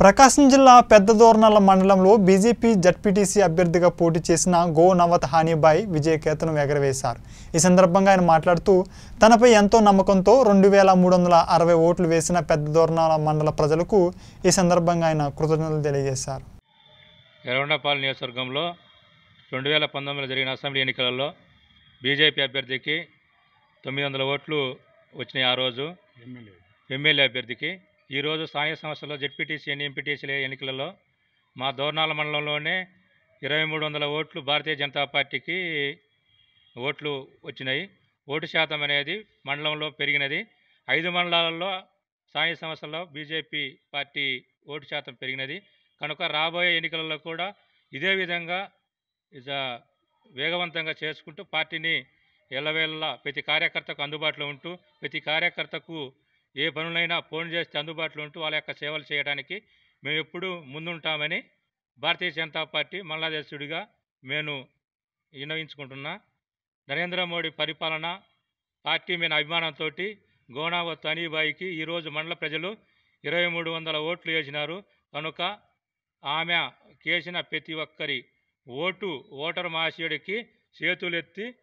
ప్రకాశం జిల్లా పెద్ద దోర్నల మండలంలో బీజేపీ జడ్పీటీసీ అభ్యర్థిగా పోటీ చేసిన గో నవత్ హానీబాయ్ విజయకేతనం ఎగరవేశారు. ఈ సందర్భంగా ఆయన మాట్లాడుతూ తనపై ఎంతో నమ్మకంతో రెండు వేల మూడు వందల అరవై ఓట్లు వేసిన పెద్ద దోర్నాల మండల ప్రజలకు ఈ సందర్భంగా ఆయన కృతజ్ఞతలు తెలియజేశారు. ఎర్రగొండపాలెం నియోజకవర్గంలో రెండు వేల పంతొమ్మిదిలో జరిగిన అసెంబ్లీ ఎన్నికలలో బీజేపీ అభ్యర్థికి తొమ్మిది వందల ఓట్లు వచ్చినాయి ఆ రోజు. ఎమ్మెల్యే అభ్యర్థికి ఈరోజు స్థానిక సంస్థల్లో జెడ్పీటీసీ ఎంపీటీసీ ఎన్నికలలో మా దోర్నాల మండలంలోనే ఇరవై మూడు వందల ఓట్లు భారతీయ జనతా పార్టీకి ఓట్లు వచ్చినాయి. ఓటు శాతం అనేది మండలంలో పెరిగినది. ఐదు మండలాలలో స్థానిక సంస్థల్లో బీజేపీ పార్టీ ఓటు శాతం పెరిగినది. కనుక రాబోయే ఎన్నికలలో కూడా ఇదే విధంగా ఇజ వేగవంతంగా చేసుకుంటూ పార్టీని ఎల్లవేళలా ప్రతి కార్యకర్తకు అందుబాటులో ఉంటూ ప్రతి కార్యకర్తకు ఏ పనులైనా ఫోన్ చేస్తే అందుబాటులో ఉంటూ వాళ్ళ యొక్క సేవలు చేయడానికి మేము ఎప్పుడూ ముందుంటామని భారతీయ జనతా పార్టీ మల్లాదేశుడిగా నేను విన్నవించుకుంటున్నా. నరేంద్ర మోడీ పరిపాలన పార్టీ మీద అభిమానంతో గోనావత్ అనీబాయికి ఈరోజు మండల ప్రజలు ఇరవై మూడు వందల ఓట్లు వేసినారు. కనుక ఆమె కేసిన ప్రతి ఒక్కరి ఓటు ఓటరు మహాశయుడికి చేతులెత్తి